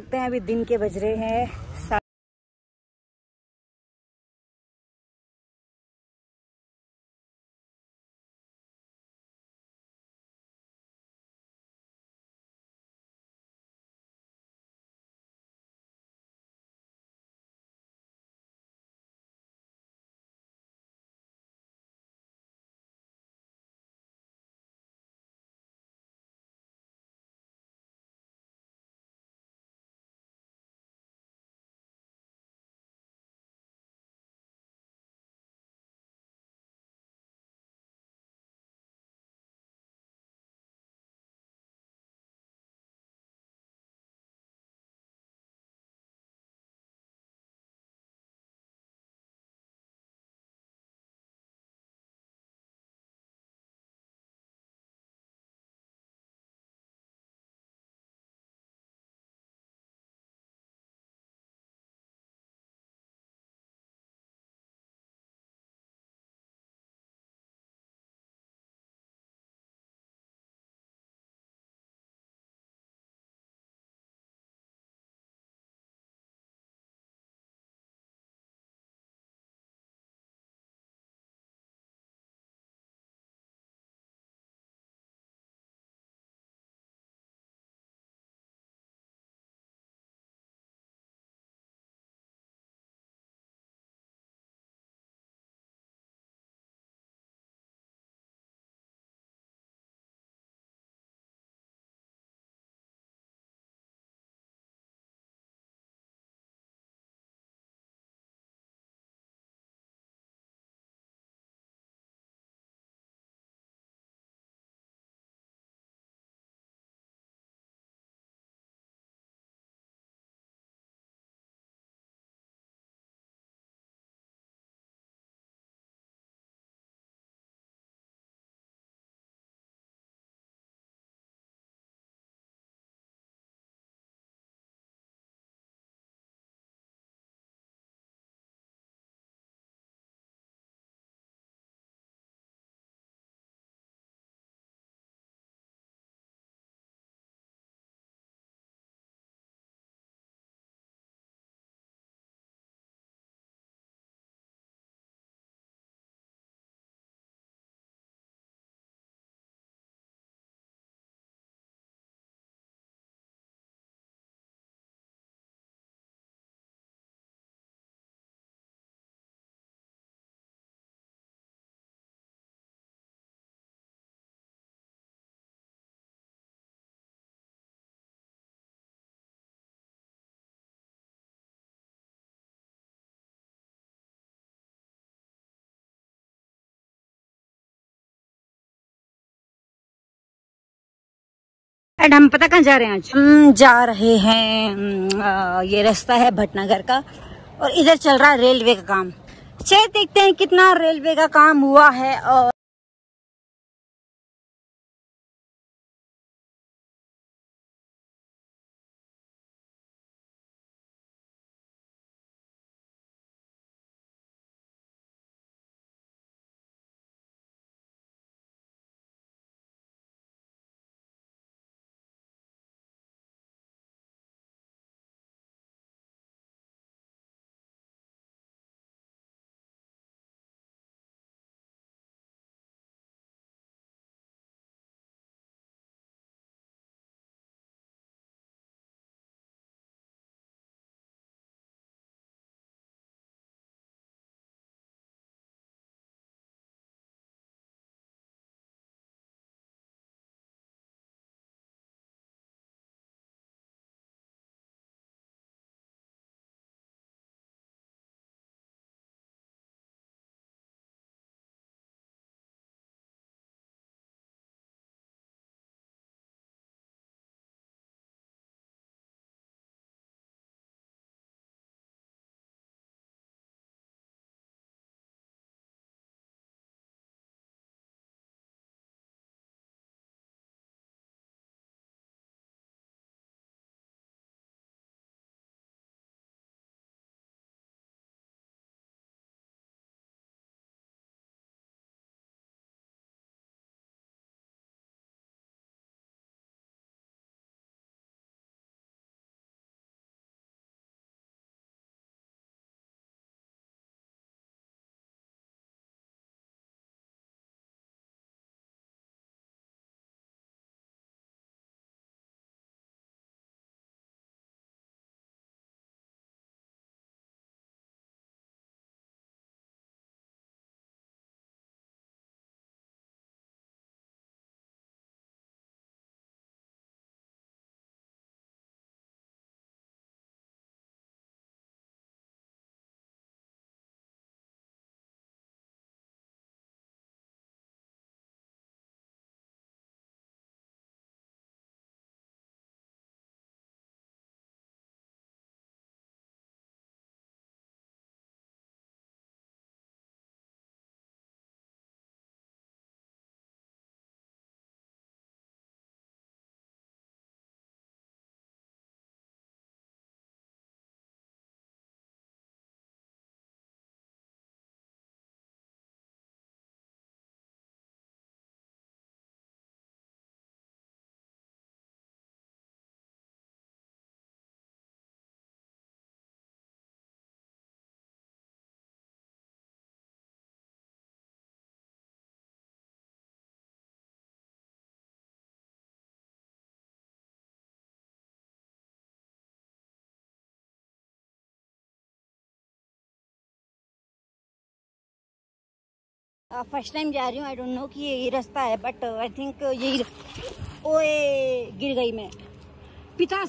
सकते हैं अभी दिन के बज रहे हैं। एंड हम पता कहाँ जा रहे हैं आज? हम जा रहे हैं हम्म, ये रास्ता है भटनगर का और इधर चल रहा है रेलवे का काम। चलिए देखते हैं कितना रेलवे का काम हुआ है और फ़र्स्ट टाइम जा रही हूँ आई डोंट नो कि ये रास्ता है बट आई थिंक यही ओए, गिर गई मैं। पिता